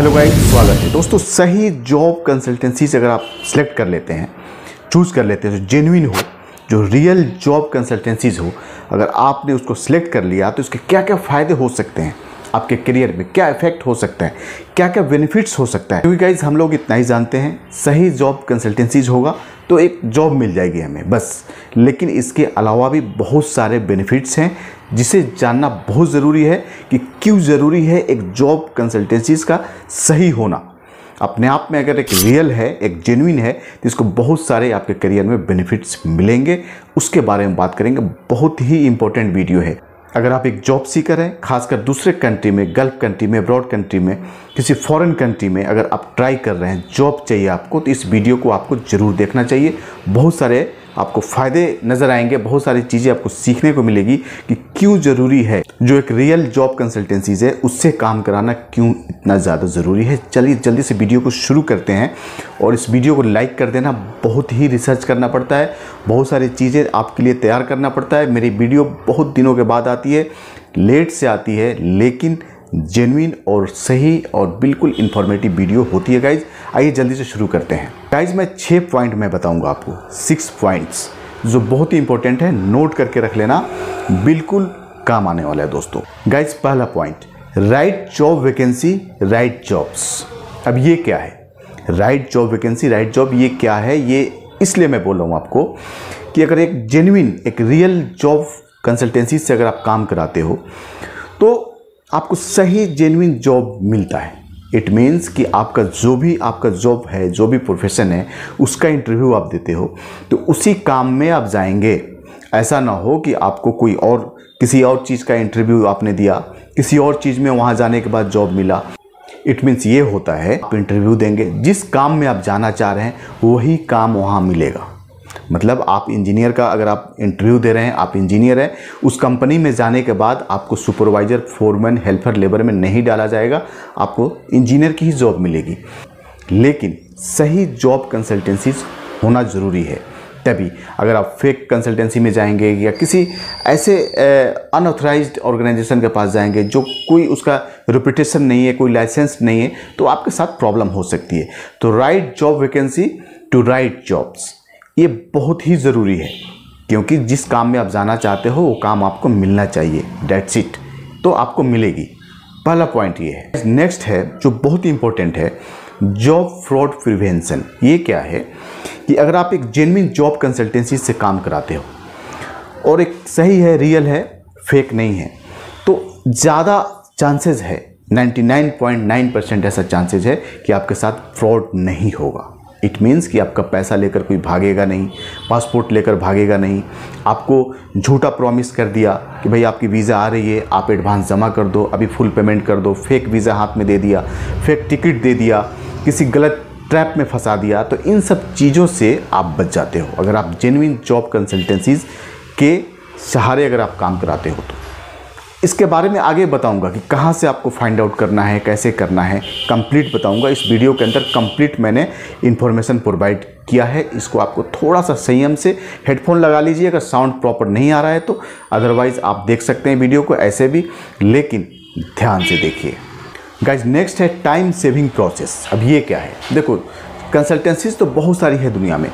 Hello guys, स्वागत है। दोस्तों, सही जॉब कंसल्टेंसी से अगर आप सिलेक्ट कर लेते हैं, चूज़ कर लेते हैं, जो जेन्यून हो, जो रियल जॉब कंसल्टेंसीज हो, अगर आपने उसको सिलेक्ट कर लिया तो इसके क्या क्या फ़ायदे हो सकते हैं? आपके करियर में क्या इफ़ेक्ट हो सकता है? क्या क्या बेनिफिट्स हो सकता है? क्योंकि गाइज़ हम लोग इतना ही जानते हैं, सही जॉब कंसल्टेंसीज होगा तो एक जॉब मिल जाएगी हमें, बस। लेकिन इसके अलावा भी बहुत सारे बेनिफिट्स हैं, जिसे जानना बहुत ज़रूरी है कि क्यों ज़रूरी है एक जॉब कंसल्टेंसीज का सही होना। अपने आप में अगर एक रियल है, एक जेन्युइन है तो इसको बहुत सारे आपके करियर में बेनिफिट्स मिलेंगे। उसके बारे में बात करेंगे। बहुत ही इंपॉर्टेंट वीडियो है। अगर आप एक जॉब सीकर हैं, खासकर दूसरे कंट्री में गल्फ कंट्री में ब्रॉड कंट्री में, किसी फॉरेन कंट्री में अगर आप ट्राई कर रहे हैं जॉब चाहिए आपको तो इस वीडियो को आपको ज़रूर देखना चाहिए। बहुत सारे आपको फ़ायदे नज़र आएँगे, बहुत सारी चीज़ें आपको सीखने को मिलेगी कि क्यों ज़रूरी है। जो एक रियल जॉब कंसल्टेंसीज है, उससे काम कराना क्यों इतना ज़्यादा ज़रूरी है? चलिए जल्दी से वीडियो को शुरू करते हैं और इस वीडियो को लाइक कर देना, बहुत ही रिसर्च करना पड़ता है, बहुत सारी चीज़ें आपके लिए तैयार करना पड़ता है। मेरी वीडियो बहुत दिनों के बाद आती है लेट से आती है, लेकिन जेनुइन और सही और बिल्कुल इन्फॉर्मेटिव वीडियो होती है गाइज़ आइए जल्दी से शुरू करते हैं। गाइज़ मैं छः पॉइंट मैं बताऊँगा आपको। सिक्स पॉइंट्स जो बहुत ही इंपॉर्टेंट है नोट करके रख लेना। बिल्कुल काम आने वाला है दोस्तों। गाइज़ पहला point right job vacancy right jobs अब ये क्या है? Right job vacancy right job ये क्या है? ये इसलिए मैं बोल रहा हूँ आपको कि अगर एक जेन्युइन एक रियल जॉब कंसल्टेंसी से अगर आप काम कराते हो तो आपको सही जेन्युइन जॉब मिलता है। इट मीन्स कि आपका जो भी, आपका जॉब है, जो भी प्रोफेशन है, उसका इंटरव्यू आप देते हो। तो उसी काम में आप जाएँगे। ऐसा ना हो कि आपको कोई और, किसी और चीज़ का इंटरव्यू आपने दिया, किसी और चीज़ में वहाँ जाने के बाद जॉब मिला। इट मीन्स ये होता है, आप इंटरव्यू देंगे। जिस काम में आप जाना चाह रहे हैं, वही काम वहाँ मिलेगा। मतलब आप इंजीनियर का अगर आप इंटरव्यू दे रहे हैं, आप इंजीनियर हैं, उस कंपनी में जाने के बाद आपको सुपरवाइजर, फोरमैन, हेल्पर लेबर में नहीं डाला जाएगा, आपको इंजीनियर की ही जॉब मिलेगी। लेकिन सही जॉब कंसल्टेंसीज होना ज़रूरी है। तभी अगर आप फेक कंसल्टेंसी में जाएँगे या किसी ऐसे अनऑथराइज ऑर्गेनाइजेशन के पास जाएँगे जो कोई उसका रिपीटेशन नहीं है, कोई लाइसेंस नहीं है तो आपके साथ प्रॉब्लम हो सकती है। तो right job vacancy to right jobs ये बहुत ही ज़रूरी है, क्योंकि जिस काम में आप जाना चाहते हो, वो काम आपको मिलना चाहिए। डेट्स इट तो आपको मिलेगी। पहला पॉइंट ये है। नेक्स्ट है, जो बहुत ही इंपॉर्टेंट है जॉब फ्रॉड प्रिवेंशन ये क्या है कि अगर आप एक जेनविन जॉब कंसल्टेंसी से काम कराते हो, और एक सही है रियल है फेक नहीं है तो ज़्यादा चांसेस है 99.9 परसेंट ऐसा चांसेस है कि आपके साथ फ्रॉड नहीं होगा। इट मीन्स कि आपका पैसा लेकर कोई भागेगा नहीं पासपोर्ट लेकर भागेगा नहीं। आपको झूठा प्रॉमिस कर दिया कि भाई आपकी वीज़ा आ रही है, आप एडवांस जमा कर दो, अभी फुल पेमेंट कर दो फेक वीज़ा हाथ में दे दिया फेक टिकट दे दिया, किसी गलत ट्रैप में फंसा दिया तो इन सब चीज़ों से आप बच जाते हो। अगर आप जेनविन जॉब कंसल्टेंसीज के सहारे अगर आप काम कराते हो तो। इसके बारे में आगे बताऊँगा कि कहाँ से आपको फाइंड आउट करना है, कैसे करना है। कंप्लीट बताऊँगा। इस वीडियो के अंदर कंप्लीट मैंने इन्फॉर्मेशन प्रोवाइड किया है। इसको आपको थोड़ा सा संयम से हेडफोन लगा लीजिए। अगर साउंड प्रॉपर नहीं आ रहा है तो अदरवाइज़ आप देख सकते हैं वीडियो को ऐसे भी। लेकिन ध्यान से देखिए। गाइज़ नेक्स्ट है टाइम सेविंग प्रोसेस अब ये क्या है? देखो कंसल्टेंसीज तो बहुत सारी है दुनिया में।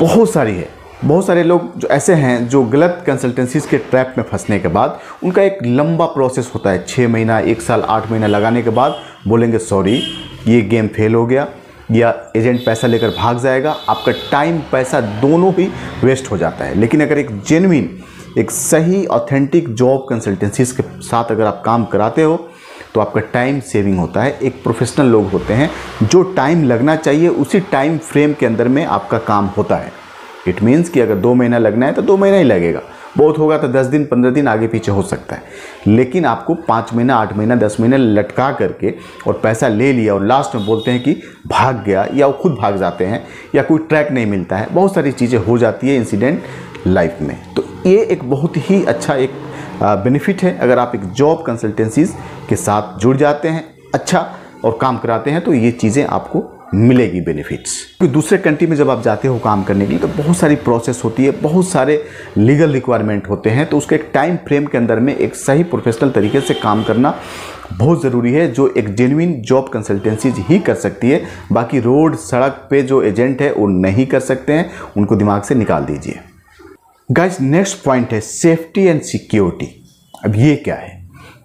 बहुत सारी है। बहुत सारे लोग जो ऐसे हैं जो गलत कंसल्टेंसीज के ट्रैप में फंसने के बाद, उनका एक लंबा प्रोसेस होता है। छः महीना, एक साल, आठ महीना लगाने के बाद बोलेंगे सॉरी ये गेम फेल हो गया या एजेंट पैसा लेकर भाग जाएगा। आपका टाइम पैसा दोनों ही वेस्ट हो जाता है। लेकिन अगर एक जेनविन एक सही ऑथेंटिक जॉब कंसल्टेंसीज के साथ अगर आप काम कराते हो तो आपका टाइम सेविंग होता है। एक प्रोफेशनल लोग होते हैं जो टाइम लगना चाहिए, उसी टाइम फ्रेम के अंदर में आपका काम होता है। इट मीन्स कि अगर दो महीना लगना है तो दो महीना ही लगेगा। बहुत होगा तो दस दिन, पंद्रह दिन आगे पीछे हो सकता है। लेकिन आपको पाँच महीना, आठ महीना, दस महीना लटका करके और पैसा ले लिया और लास्ट में बोलते हैं कि भाग गया या वो खुद भाग जाते हैं या कोई ट्रैक नहीं मिलता है, बहुत सारी चीज़ें हो जाती है इंसिडेंट लाइफ में। तो ये एक बहुत ही अच्छा एक बेनिफिट है। अगर आप एक जॉब कंसल्टेंसीज के साथ जुड़ जाते हैं अच्छा और काम कराते हैं तो ये चीज़ें आपको मिलेगी बेनिफिट्स क्योंकि दूसरे कंट्री में जब आप जाते हो काम करने के लिए तो बहुत सारी प्रोसेस होती है, बहुत सारे लीगल रिक्वायरमेंट होते हैं तो उसके एक टाइम फ्रेम के अंदर में एक सही प्रोफेशनल तरीके से काम करना बहुत ज़रूरी है, जो एक जेन्युइन जॉब कंसल्टेंसी ही कर सकती है। बाकी रोड, सड़क पे जो एजेंट है, वो नहीं कर सकते हैं, उनको दिमाग से निकाल दीजिए। गाइस नेक्स्ट पॉइंट है सेफ्टी एंड सिक्योरिटी अब ये क्या है?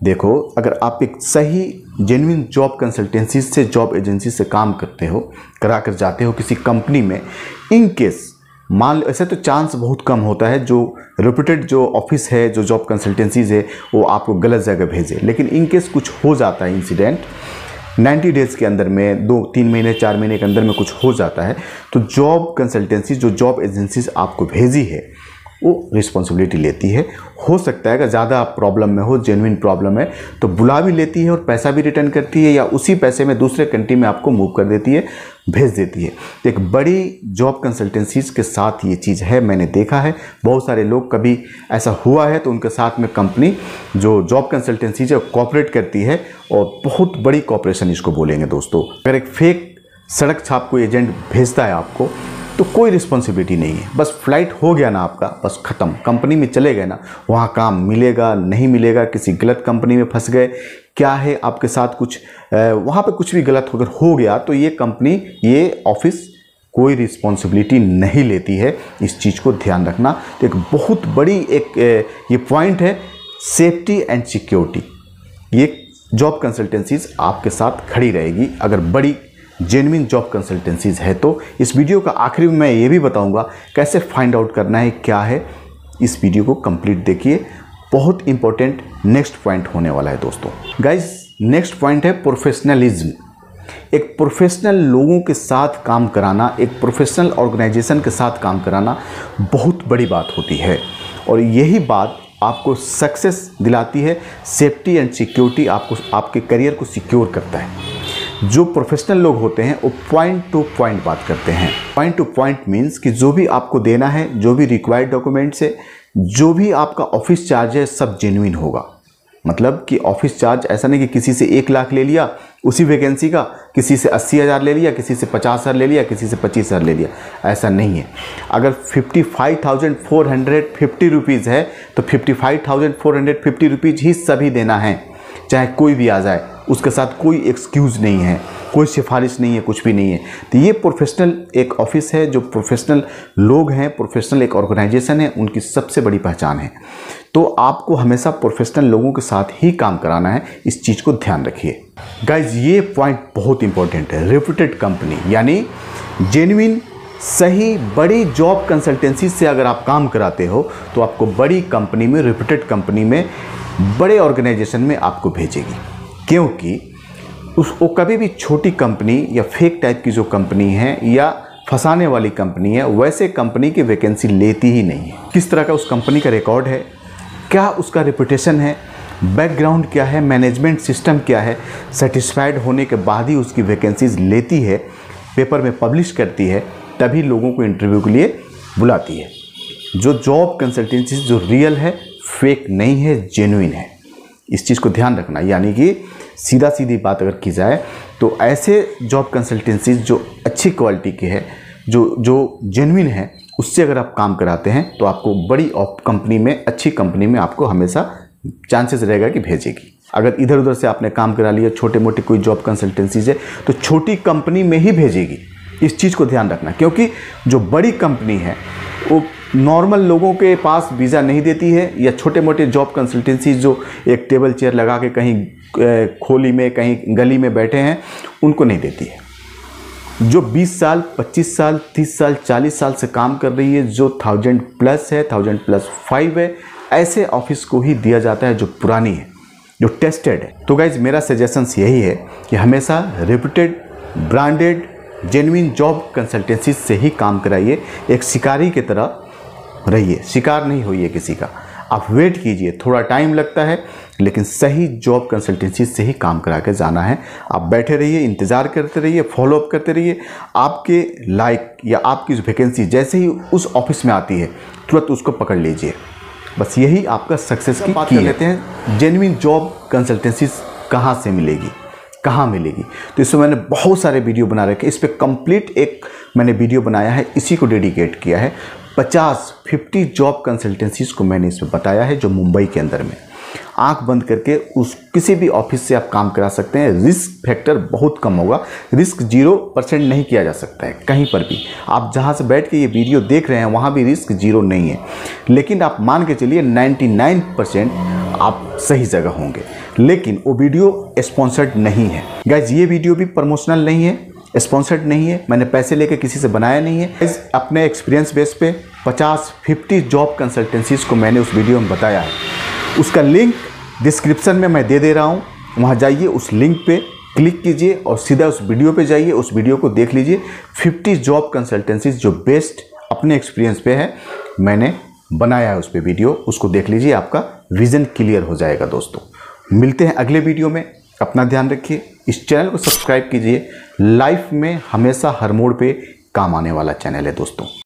देखो, अगर आप एक सही जेन्युइन जॉब कंसल्टेंसी से जॉब एजेंसी से काम करते हो करा कर जाते हो किसी कंपनी में इन केस मान लो, ऐसे तो चांस बहुत कम होता है जो रेपुटेड जो ऑफ़िस है, जो जॉब कंसल्टेंसीज है, वो आपको गलत जगह भेजे। लेकिन इन केस कुछ हो जाता है इंसिडेंट 90 डेज़ के अंदर में, दो, तीन महीने, चार महीने के अंदर में कुछ हो जाता है तो जॉब कंसल्टेंसी जो जॉब एजेंसीज आपको भेजी है वो रिस्पॉन्सिबिलिटी लेती है। हो सकता है अगर ज़्यादा प्रॉब्लम में हो जेनुइन प्रॉब्लम है तो बुला भी लेती है और पैसा भी रिटर्न करती है या उसी पैसे में दूसरे कंट्री में आपको मूव कर देती है, भेज देती है। तो एक बड़ी जॉब कंसल्टेंसीज के साथ ये चीज़ है, मैंने देखा है। बहुत सारे लोग कभी ऐसा हुआ है तो उनके साथ में कंपनी जो जॉब कंसल्टेंसीज है कॉपरेट करती है और बहुत बड़ी कॉपरेशन इसको बोलेंगे दोस्तों। अगर एक फेक सड़क छाप को एजेंट भेजता है आपको तो कोई रिस्पॉन्सिबिलिटी नहीं है। बस फ़्लाइट हो गया ना आपका, बस ख़त्म। कंपनी में चले गए ना, वहाँ काम मिलेगा, नहीं मिलेगा, किसी गलत कंपनी में फंस गए, क्या है आपके साथ कुछ वहाँ पे कुछ भी गलत होकर हो गया तो ये कंपनी ये ऑफ़िस कोई रिस्पॉन्सिबिलिटी नहीं लेती है। इस चीज़ को ध्यान रखना। तो एक बहुत बड़ी एक ये पॉइंट है सेफ्टी एंड सिक्योरिटी ये जॉब कंसल्टेंसीज आपके साथ खड़ी रहेगी। अगर बड़ी जेनविन जॉब कंसल्टेंसीज है। तो इस वीडियो का आखिरी में मैं ये भी बताऊँगा कैसे फाइंड आउट करना है, क्या है। इस वीडियो को कंप्लीट देखिए। बहुत इंपॉर्टेंट नेक्स्ट पॉइंट होने वाला है दोस्तों। गाइज़ नेक्स्ट पॉइंट है प्रोफेशनलिज्म एक प्रोफेशनल लोगों के साथ काम कराना, एक प्रोफेशनल ऑर्गेनाइजेशन के साथ काम कराना बहुत बड़ी बात होती है। और यही बात आपको सक्सेस दिलाती है। सेफ्टी एंड सिक्योरिटी आपको, आपके करियर को सिक्योर करता है। जो प्रोफेशनल लोग होते हैं, वो पॉइंट टू पॉइंट बात करते हैं। पॉइंट टू पॉइंट मीन्स कि जो भी आपको देना है, जो भी रिक्वायर्ड डॉक्यूमेंट्स है, जो भी आपका ऑफ़िस चार्ज है, सब जेन्युइन होगा। मतलब कि ऑफ़िस चार्ज ऐसा नहीं कि किसी से एक लाख ले लिया, उसी वैकेंसी का, किसी से अस्सी हज़ार ले लिया, किसी से पचास हज़ार ले लिया, किसी से पच्चीस हज़ार ले लिया। ऐसा नहीं है। अगर fifty five thousand four hundred fifty rupees है तो fifty five thousand four hundred fifty rupees ही सभी देना है। चाहे कोई भी आ जाए, उसके साथ कोई एक्सक्यूज़ नहीं है, कोई सिफारिश नहीं है, कुछ भी नहीं है। तो ये प्रोफेशनल एक ऑफ़िस है, जो प्रोफेशनल लोग हैं प्रोफेशनल एक ऑर्गेनाइजेशन है, उनकी सबसे बड़ी पहचान है। तो आपको हमेशा प्रोफेशनल लोगों के साथ ही काम कराना है, इस चीज़ को ध्यान रखिए। गाइज़ ये पॉइंट बहुत इंपॉर्टेंट है रेपुटेड कंपनी यानी जेन्युइन सही, बड़ी जॉब कंसल्टेंसी से अगर आप काम कराते हो तो आपको बड़ी कंपनी में रिप्यूटेड कंपनी में बड़े ऑर्गेनाइजेशन में आपको भेजेगी। क्योंकि उस, वो कभी भी छोटी कंपनी या फेक टाइप की जो कंपनी है या फंसाने वाली कंपनी है, वैसे कंपनी की वैकेंसी लेती ही नहीं है। किस तरह का उस कंपनी का रिकॉर्ड है? क्या उसका रिपुटेशन है? बैकग्राउंड क्या है? मैनेजमेंट सिस्टम क्या है? सेटिस्फाइड होने के बाद ही उसकी वैकेंसीज लेती है, पेपर में पब्लिश करती है, तभी लोगों को इंटरव्यू के लिए बुलाती है। जो जॉब कंसल्टेंसी जो रियल है फेक नहीं है जेनुइन है। इस चीज़ को ध्यान रखना। यानी कि सीधा सीधी बात अगर की जाए तो ऐसे जॉब कंसल्टेंसीज जो अच्छी क्वालिटी के है, जो जो जेनविन है, उससे अगर आप काम कराते हैं तो आपको बड़ी कंपनी में, अच्छी कंपनी में आपको हमेशा चांसेस रहेगा कि भेजेगी। अगर इधर उधर से आपने काम करा लिया छोटे मोटे कोई जॉब कंसल्टेंसीज है तो छोटी कंपनी में ही भेजेगी। इस चीज़ को ध्यान रखना, क्योंकि जो बड़ी कंपनी है, वो नॉर्मल लोगों के पास वीज़ा नहीं देती है या छोटे मोटे जॉब कंसल्टेंसी जो एक टेबल चेयर लगा के कहीं खोली में, कहीं गली में बैठे हैं, उनको नहीं देती है। जो 20 साल 25 साल 30 साल 40 साल से काम कर रही है, जो थाउज़ेंड प्लस है, थाउज़ेंड प्लस फाइव है, ऐसे ऑफ़िस को ही दिया जाता है जो पुरानी है, जो टेस्टेड है। तो गाइज़, मेरा सजेशंस यही है कि हमेशा reputed branded genuine job consultancy से ही काम कराइए। एक शिकारी की तरह रहिए शिकार नहीं होइए किसी का। आप वेट कीजिए थोड़ा टाइम लगता है लेकिन सही जॉब कंसल्टेंसी से ही काम करा के जाना है। आप बैठे रहिए इंतज़ार करते रहिए फॉलोअप करते रहिए। आपके लाइक या आपकी वैकेंसी जैसे ही उस ऑफ़िस में आती है तुरंत उसको पकड़ लीजिए। बस यही आपका सक्सेस की बात कर लेते हैं जेनविन जॉब कंसल्टेंसी कहाँ से मिलेगी? कहाँ मिलेगी? तो इसमें मैंने बहुत सारे वीडियो बना रखे इस पर कंप्लीट एक मैंने वीडियो बनाया है, इसी को डेडिकेट किया है। 50 50 जॉब कंसल्टेंसीज को मैंने इसमें बताया है, जो मुंबई के अंदर में। आँख बंद करके उस, किसी भी ऑफ़िस से आप काम करा सकते हैं। रिस्क फैक्टर बहुत कम होगा। रिस्क ज़ीरो परसेंट नहीं किया जा सकता है, कहीं पर भी। आप जहाँ से बैठ के ये वीडियो देख रहे हैं, वहाँ भी रिस्क ज़ीरो नहीं है। लेकिन आप मान के चलिए 99 परसेंट आप सही जगह होंगे। लेकिन वो वीडियो स्पॉन्सर्ड नहीं है। गैज ये वीडियो भी प्रमोशनल नहीं है। स्पॉन्सर्ड नहीं है, मैंने पैसे लेके किसी से बनाया नहीं है। इस अपने एक्सपीरियंस बेस पे 50 50 जॉब कंसल्टेंसीज को मैंने उस वीडियो में बताया है। उसका लिंक डिस्क्रिप्शन में मैं दे दे रहा हूँ। वहाँ जाइए, उस लिंक पे क्लिक कीजिए और सीधा उस वीडियो पे जाइए, उस वीडियो को देख लीजिए। 50 जॉब कंसल्टेंसीज जो बेस्ट अपने एक्सपीरियंस पे है, मैंने बनाया है उस पर वीडियो उसको देख लीजिए, आपका विज़न क्लियर हो जाएगा दोस्तों। मिलते हैं अगले वीडियो में। अपना ध्यान रखिए। इस चैनल को सब्सक्राइब कीजिए। लाइफ में हमेशा हर मोड़ पे काम आने वाला चैनल है दोस्तों।